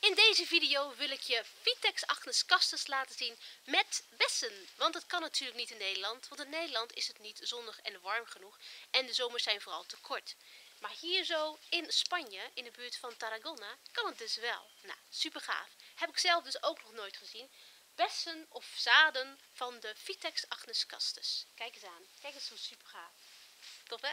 In deze video wil ik je Vitex Agnes Castus laten zien met bessen. Want het kan natuurlijk niet in Nederland, want in Nederland is het niet zonnig en warm genoeg en de zomers zijn vooral te kort. Maar hier zo in Spanje, in de buurt van Tarragona, kan het dus wel. Nou, super gaaf. Heb ik zelf dus ook nog nooit gezien. Bessen of zaden van de Vitex Agnes Castus. Kijk eens aan. Kijk eens hoe super gaaf. Tof hè?